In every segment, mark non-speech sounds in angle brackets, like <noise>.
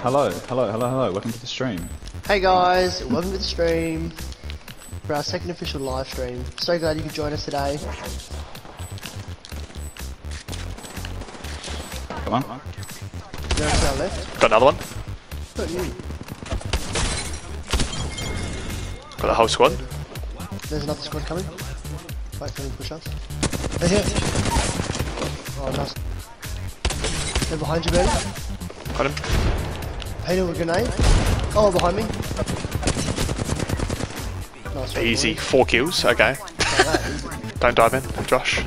Hello, hello, hello, hello. Welcome to the stream. Hey guys, welcome to the stream for our second official live stream. So glad you could join us today. Come on. You're to our left. Got another one. Got you. Got a whole squad. There's another squad coming. Wait for them to push us. They're here. Oh, nice. They're behind you, Bertie. Got him. Painted with a grenade. Oh, behind me. Nice Easy. Four kills. Okay. Like that, easy. Don't dive in, Josh.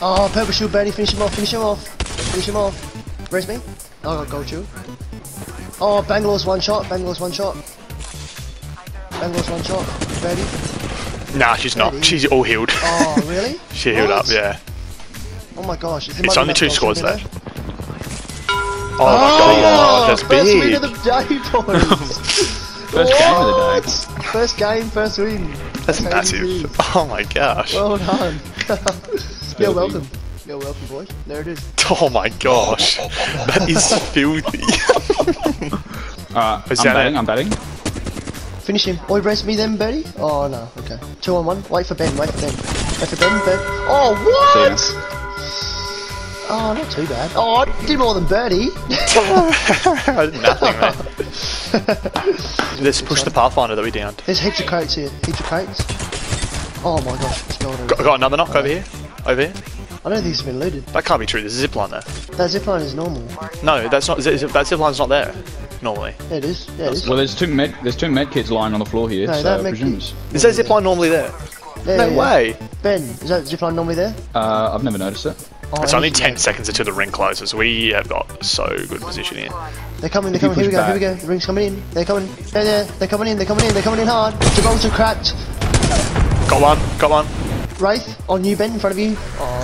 Oh, purple shield, Bertie. Finish him off. Finish him off. Finish him off. Where's me? Oh, I got gold shield. Ah, oh, Bangalore's one shot. Bangalore's one shot. Bangalore's one shot. Bertie. Nah, she's not. She's all healed. Oh, really? <laughs> she healed up. Yeah. Oh my gosh. There It's only two squads left. There? Oh, my god, oh, oh, that's First win of the day, <laughs> boys. <laughs> First game of the day. First game, first win. That's how massive. do. Oh my gosh. Well done. <laughs> You're welcome. You're welcome, boys. There it is. Oh my gosh. That is filthy. Alright, uh, Is I'm that batting, it? I'm batting. Finish him. Oi, rest me then, Bertie. Oh no. Okay. Two on one. Wait for Ben. Wait for Ben. Wait for Ben. Ben. Oh what? See Oh, not too bad. Oh, I did more than Bertie. I did nothing, mate. <laughs> Let's push the Pathfinder that we downed. There's heaps of crates here. Heaps of crates. Oh my gosh, it's golden. Got, got another knock over here. Over here. I don't think it's been looted. That can't be true. There's a zipline there. That zipline is normal. No, that's not. Zip, that zipline's not there. Normally. Yeah, it is. Yeah, it is. Well, there's two med, there's two med kits lying on the floor here, No, so that I med presume kit- it's- Is that zipline normally there? Yeah, No yeah, yeah. way. Ben, is that zipline normally there? Uh, I've never noticed it. Oh, It's only 10 know. seconds until the ring closes. We have got so good position here. They're coming, they're coming. Here we push go, here we go. The ring's coming in. They're coming. They're there. They're coming in. They're coming in. They're coming in hard. Gibraltar cracked. Got one. Got one. Wraith on you, Ben, in front of you. Oh.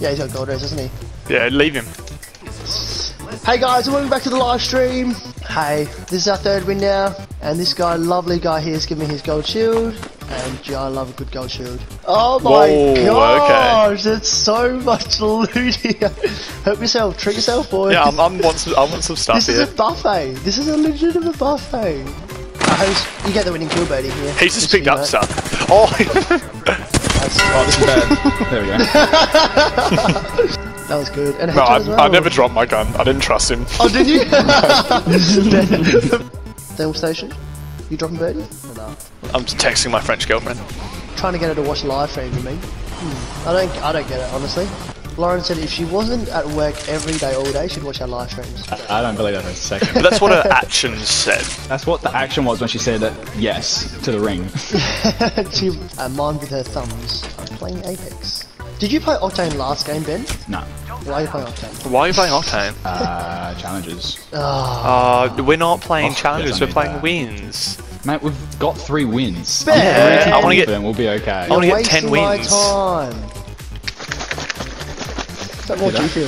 Yeah, he's got gold res, hasn't he? Yeah, leave him. Hey guys, welcome back to the live stream. Hey, this is our third win now, and this guy, lovely guy here, is giving me his gold shield. And gee, I love a good gold shield. Oh my Whoa, okay. gosh, that's so much loot here. <laughs> Help yourself, treat yourself, boys. Yeah, I'm, I'm want some, I want some stuff here. This is a buffet. This is a legitimate buffet. Uh, host, you get the winning kill, Bertie. Here. He's just Just picked up you stuff. <laughs> Oh, That's- Oh, this is bad. there we go. <laughs> that was good. And no, I, well. I never dropped my gun. I didn't trust him. Oh, did you? Thermal station. You dropping Bertie? Or no? I'm just texting my French girlfriend. Trying to get her to watch live stream with me. Hmm. I don't. I don't get it honestly. Lauren said if she wasn't at work every day, all day, she'd watch our live streams. I don't believe that for a second. But second. that's what her actions said. That's what the action was when she said that yes to the ring. <laughs> she uh, mind with her thumbs. I'm playing Apex. Did you play Octane last game, Ben? no. Why are you playing Octane? Why are you playing Octane? Uh, challenges. Ah, Uh, we're not playing Oh, challenges, we're playing that. wins. Mate, we've got three wins. Ben! I'm pretty I wanna get- We'll be okay. I wanna get 10 wasting my wins. time. Is that more Do that. G?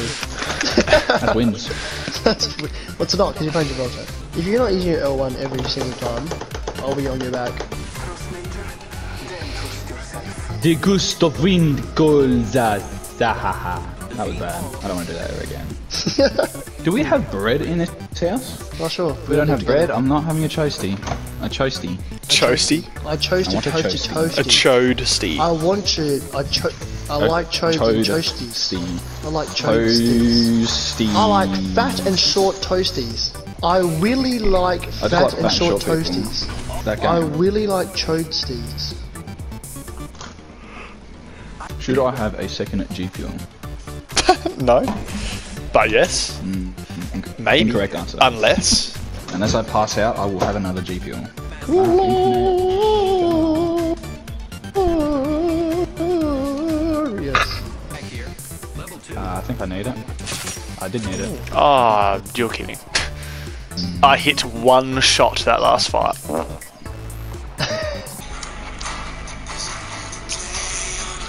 That's wins. <laughs> What's it not? Because you're playing Gibraltar. If you're not using your L1 every single time, I'll be on your back. The gust of wind calls us. Zahaha. That was bad. I don't want to do that ever again. <laughs> do we have bread in this house? Not sure. We don't have together. bread. I'm not having a toasty. A toasty. Chosty? I chose I to want a toast a toasty. A toasty. chodesty. I want to. I cho- I like chose and toasties. I like toasties. Toasty. I like fat and short toasties. I really like fat, do like and fat short, short toasties. That I really like chodesties. Should I have a second G fuel? <laughs> No. But yes. Mm, Maybe. Incorrect answer. Unless. Unless I pass out, I will have another G fuel. Uh, I think I need it. I did need it. Ah, you're kidding. I hit one shot that last fight.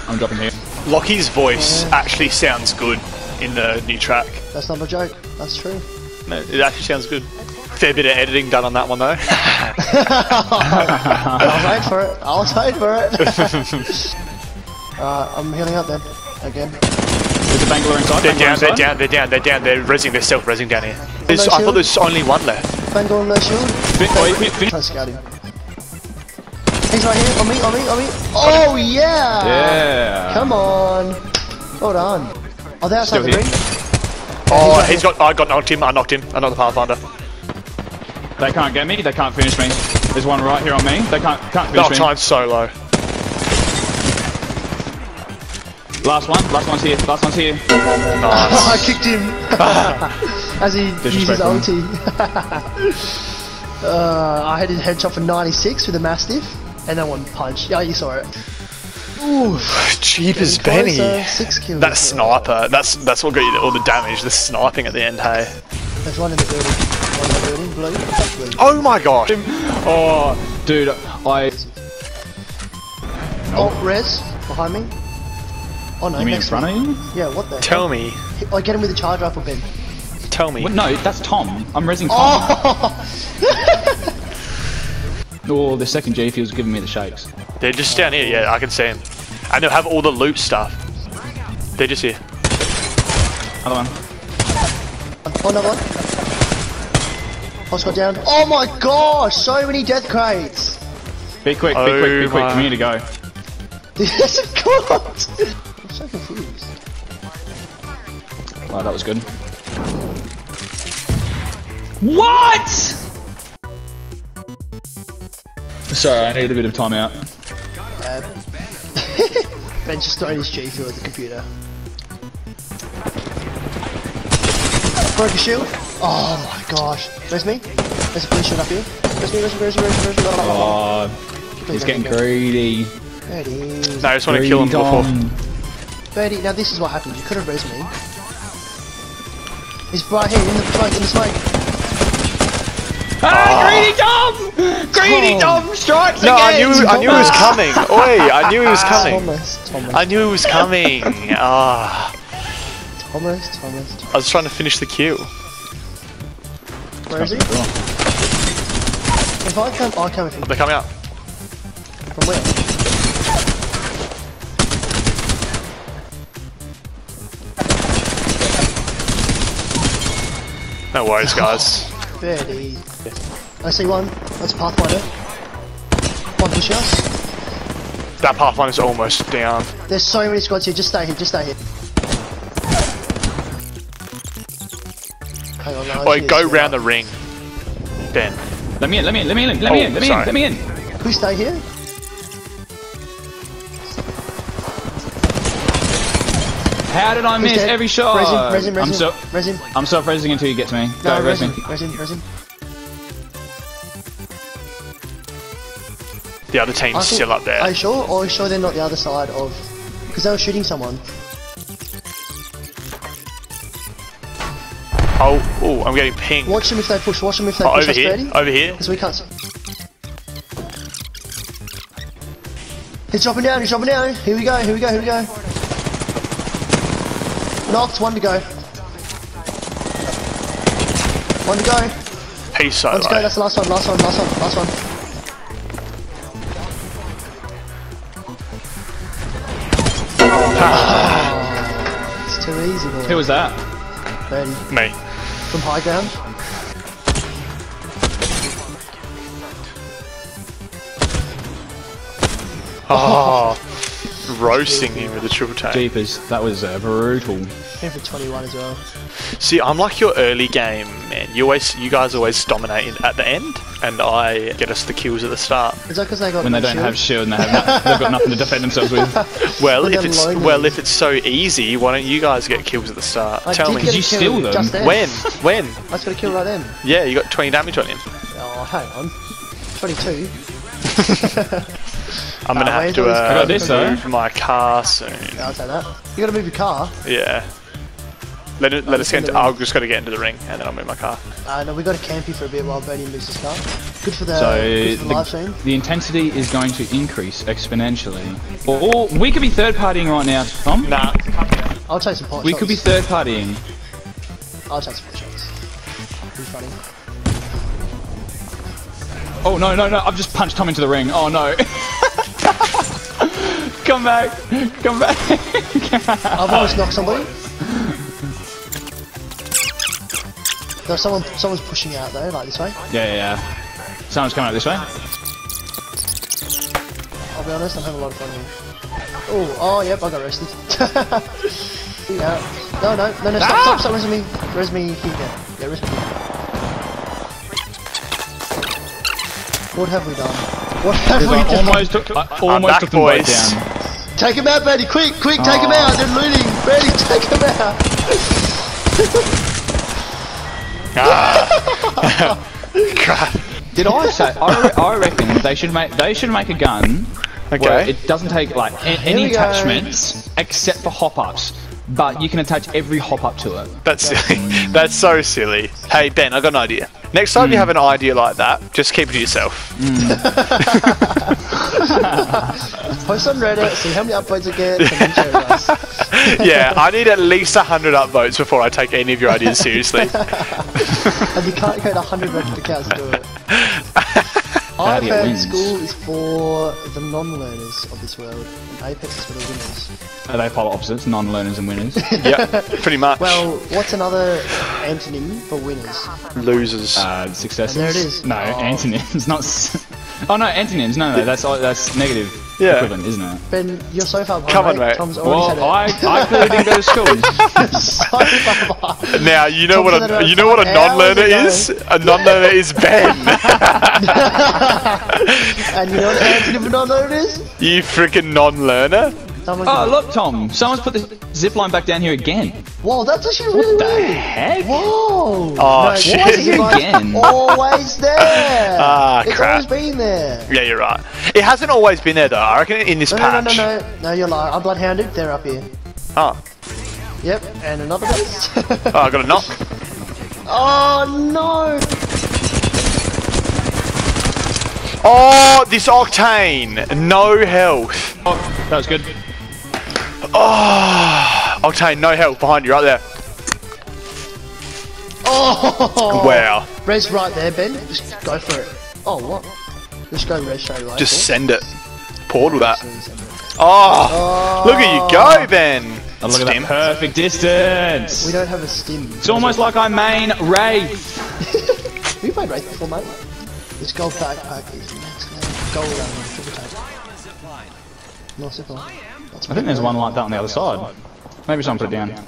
I'm dropping here. Lockie's voice actually sounds good in the new track. That's not a joke. That's true. No, it actually sounds good. Fair bit of editing done on that one though. <laughs> I'll wait for it. I'll wait for it. <laughs> Alright, I'm healing up then. Again. There's a Bangalore inside. They're Bangalore down, they're down, they're down, they're down, they're rezzing, they're self rezzing down here. There's, no I thought shield? there's only one left. Bangalore no shield. Fin- oh, fin- fin- Try to scout him. He's right here, on me, on me, on me. Oh yeah! Yeah. Come on. Hold on. Oh, they're outside Still the here. ring. Oh, right he's got, I got knocked him, I knocked him, Another knocked Pathfinder. They can't get me. They can't finish me. There's one right here on me. They can't can't finish Knock me. time solo. Last one. Last one's here. Last one's here. Nice. <laughs> I kicked him <laughs> as he used his ulti. <laughs> uh, I had his headshot for 96 with a Mastiff, and then one punch. Yeah, you saw it. Ooh, Jeepers getting Benny. Six kills. That sniper, that's that's what got you all the damage, the sniping at the end, hey. There's one in the building. One in the building. Blue. Blue. Oh my gosh. Oh, dude, I. Oh, res behind me. Oh no, You mean in front of you? Yeah, what the? Tell me, hell? I get him with the charge rifle Ben. tell me. What? No, that's Tom. I'm resing Tom. Oh! <laughs> Oh, the second G feels giving me the shakes. They're just down here, yeah, I can see them. And they'll have all the loot stuff. They're just here. Other one. Oh, another one. Host got down. Oh my gosh, so many death crates. Be quick, be Oh quick, be quick. my- We need to go. Yes, of course. I'm so confused. Wow, that was good. What? Sorry, I need a bit of timeout. Uh, <laughs> Ben's just throwing his G through at the computer. Broke a shield. Oh my gosh. Where's me? There's a blue shield up here. Where's me? Where's me? Where's me? Where's me? Where's me? Oh, he's getting greedy. There it is. No, I just want to kill him Greedy before. Tom. Birdie, now this is what happened. You could have res me. He's right here in the smoke, in the smoke. Ah, greedy Tom! Greedy Tom. Tom strikes No, I knew, I knew he was <laughs> coming. Oi, I knew he was coming. Thomas, Thomas, I knew he was coming. Ah, Thomas, Thomas. I was trying to finish the kill. Where is he? If I come, I come from, They're coming out. from where? No worries, guys. <laughs> Birdie. I see one. That's a Pathfinder. One push us. That Pathfinder's almost down. There's so many squads here. Just stay here. Just stay here. Hang on, no, I Oi, go round the ring. Ben. Let me in, let me in, let me in, let me Oh, in, let me in, let me in. up. Can we stay here? How did I He's miss dead. every shot? Resin, resin, resin. I'm so resin. I'm self resing until you get to me. Go, No, res me. resin, resin, resin. The other team's still up there. Are you sure? Or are you sure they're not the other side of... Because they were shooting someone. Oh, oh, I'm getting pinged. Watch them if they push. Watch them if they Oh, push over us, here. Birdie. Over here. Because we can't see. He's dropping down, he's dropping down. Here we go, here we go, here we go. Knocked, one to go. One to go. He's so One to go, that's the last one, last one, last one, last one. Ah, it's too easy, boy. Who was that? Birdie. Me. From high ground. Oh, roasting him with the triple take. Jeepers, that was uh, brutal. Came for 21 as well. See, I'm like your early game man. You always, you guys always dominate at the end, and I get us the kills at the start. Is that because they got When they don't shield? have shield and they have no, they've got nothing to defend themselves with. <laughs> Well, if it's lonely well, if it's so easy, why don't you guys get kills at the start? I Tell did me. get a you kill steal them? Just then. When? When? I just got a kill right then. Yeah, you got 20 damage on him. Oh, hang on. 22. <laughs> I'm gonna Nah, have to uh, I got this, though. move my car soon. Yeah, I'll take that. You gotta move your car. Yeah. Let it, let us get into. I'll just gotta get into the ring, and then I'll move my car. Uh, no, we gotta camp you for a bit while Bernie moves his car. Good for the, So good for the, live stream. the, the intensity is going to increase exponentially. Or, or we could be third partying right now, Tom. Nah. I'll take some pot We shots. could be third partying. I'll take some pot shots. Who's funny? Oh no no no! I've just punched Tom into the ring. Oh no! <laughs> Come back! Come back! I've almost knocked somebody. No, someone, someone's pushing out though, like this way. yeah, yeah, yeah. Someone's coming up this way. I'll be honest, I'm having a lot of fun here. Oh, oh, yep, I got arrested. <laughs> yeah. No, no, no, no, stop, Ah! stop, stop, res me. Res me here. Yeah, res me here. What have we done? What have we I done? almost took, I almost back, took them both down. Take him out, Betty, quick, quick, take him Oh. out, they're looting. Betty, <laughs> take him out. Ah. <laughs> Crap. Did I say? I, re- I reckon they should make they should make a gun where Okay. it doesn't take like a- any we go. attachments except for hop ups, but you can attach every hop up to it. That's silly. <laughs> That's so silly. Hey Ben, I got an idea. Next time you Hmm. have an idea like that, just keep it to yourself. <laughs> Post on Reddit, see how many upvotes it gets, and then us. <laughs> yeah, I need at least hundred upvotes before I take any of your ideas seriously. <laughs> And you can't create 100 Reddit accounts to do it. How do iPad win? school is for the non-learners of this world, and Apex is for the winners. Are they polar opposites, non-learners and winners? <laughs> yep, pretty much. Well, what's another antonym for winners? losers. uh, successes. And there it is. No, Oh. antonyms, <laughs> not. S- <laughs> oh no, antonyms. No, no, that's that's negative Yeah. equivalent, isn't it? Ben, you're so far behind. Come on, mate. Tom's already Well, said I, I clearly didn't go to school. <laughs> so far now you know Tom what a <laughs> <laughs> you know what a non-learner is. A non-learner is Ben. And you know what an antonym for non-learner is? you freaking non-learner. Someone Oh look, Tom, someone's put the zip line back down here again. Whoa, that's actually really The weird. heck? Whoa! Oh, no, shit. why is it <laughs> Again. always there? <laughs> Ah, it's crap. always been there. Yeah, you're right. It hasn't always been there though. I reckon in this No, no, no, no, no, no, you're lying. I'm bloodhounded. They're up here. Oh, Yep, and another base. <laughs> oh, I got a knock. oh no! Oh, this octane, no health. Oh, that was good. Oh, octane, no help behind you right there. Oh! Wow, Res right there, Ben. Just go for it. Oh, what? Just go res straight away. just send it. Portal that. Send it. Oh, look at you go, Ben. Oh, look at Stim. that perfect distance. We don't have a stim. It's almost like I main Wraith. <laughs> Have you played Wraith before, mate? This gold backpack is next level. Gold um, triple take. Nice zip line. I think there's one like that on the other side. Maybe someone put it down. I'm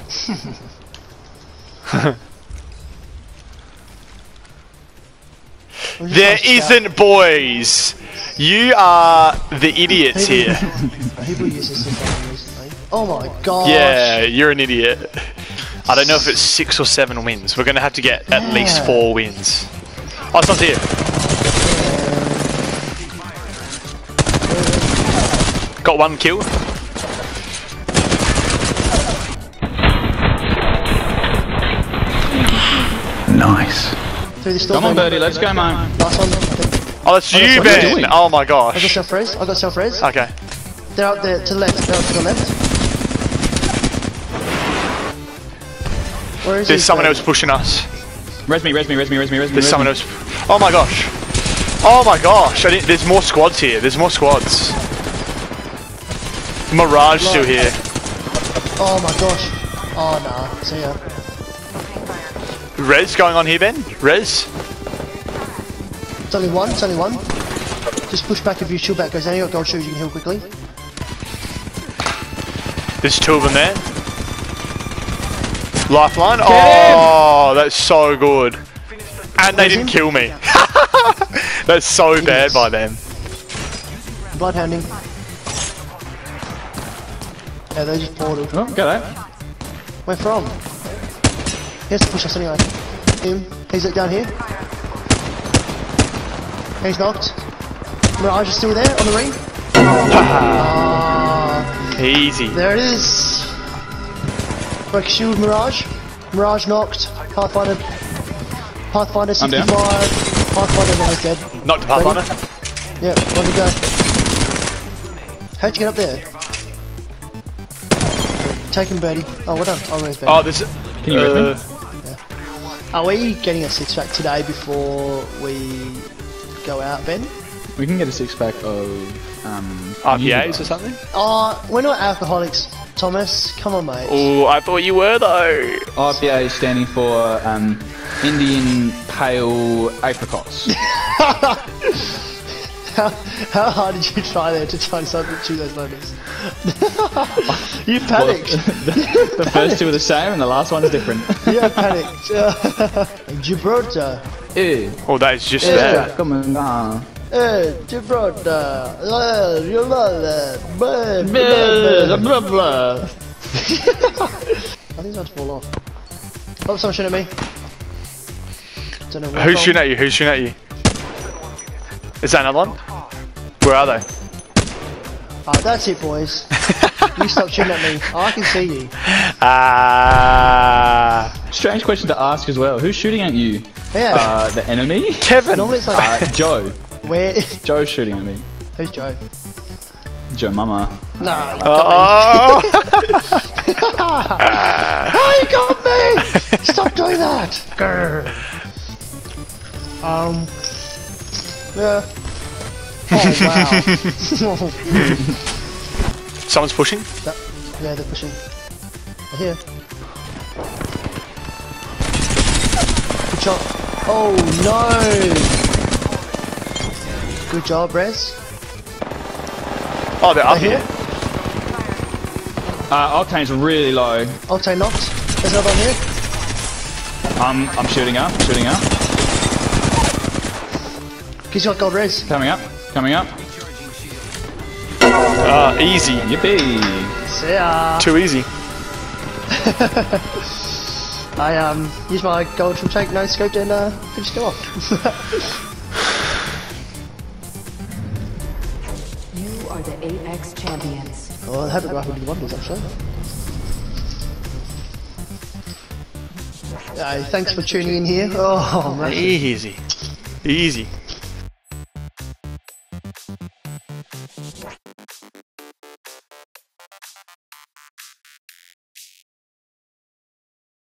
just There trying to scout. isn't, boys. You are the idiots here. People use this zip line recently. Oh my god! Yeah, you're an idiot. I don't know if it's six or seven wins. We're gonna have to get at least four wins. Oh, it's not here. Got one kill. Through this door. Come on, Ben. Birdie, let's go, mate. Last one. I think. Oh, that's Oh, that's you, what Ben. Oh my gosh. I got gosh. self res. I got self res. Okay. They're out there to the left. They're up to the left. Where is There's he, someone Ben? else pushing us. Res me, res me, res me, res me, res me. There's res someone me. else. Oh my gosh. Oh my gosh. I didn't, there's more squads here. There's more squads. Mirage still here. Oh my gosh. Oh nah. See ya. Res going on here, Ben? Res? It's only one. It's only one. Just push back if your shield back goes down. You got gold shoes. You can heal quickly. There's two of them there. Lifeline. Oh, that's so good. And they Where's didn't him? kill me. <laughs> that's so bad Idiots. by them. Bloodhounding. Yeah, they just portaled. Oh, go there. Where from? He has to push us anyway. Him. He's down here. He's knocked. Mirage is still there on the ring. Ah, <laughs> Easy. there it is. Break shield Mirage. Mirage knocked. Pathfinder. Pathfinder 65. Pathfinder almost dead. Not the Pathfinder. Yep, on the go. How'd you get up there? Take him, Birdie. Oh, well done. Oh, where's Birdie? Oh, there's. Can you res me? Are we getting a six pack today before we go out, Ben? We can get a six pack of um, RPAs or something? Oh, we're not alcoholics, Thomas. Come on, mate. Oh, I thought you were though. IPA is standing for um, Indian Pale Apricots. <laughs> How, how hard did you try there to try and substitute those letters? <laughs> you panicked. <laughs> the, the <laughs> first two are the same, and the last one is different. yeah, panicked. Gibraltar. Eh, Oh, that is just Yeah. there. come on. Eh, Gibraltar. You. Blah, Blah, blah, blah. blah, blah. I think it's about to fall off. Oh, someone shooting at me. Don't know Who's shooting at you? Who's shooting at you? Is that another one? Where are they? Ah, that's it, boys. <laughs> you stop shooting at me. Oh, I can see you. Ah, Strange question to ask as well. Who's shooting at you? Yeah. Uh, the enemy? Kevin. Normally it's like, Uh, Joe. where? Joe's shooting at me. Who's Joe? Joe Mama. Nah. Oh, <laughs> Oh, you got me! Stop doing that! <laughs> Grr. Um. Yeah. Oh wow. <laughs> someone's pushing. That- yeah, they're pushing. I hear. Good job. Oh no! Good job, Rez. Oh, they're I up hear. here. Uh, Octane's really low. Octane knocked. There's another one here. I'm, I'm shooting up, shooting up. He's got gold Rez. Coming up, coming up. Ah, easy. Yippee! See ya. Too easy. <laughs> I um used my gold from tank no scoped and uh finished him off. <laughs> You are the Apex champions. oh, I haven't rifled the wonders actually. Yeah, thanks for tuning in here. Oh man. Easy. Easy.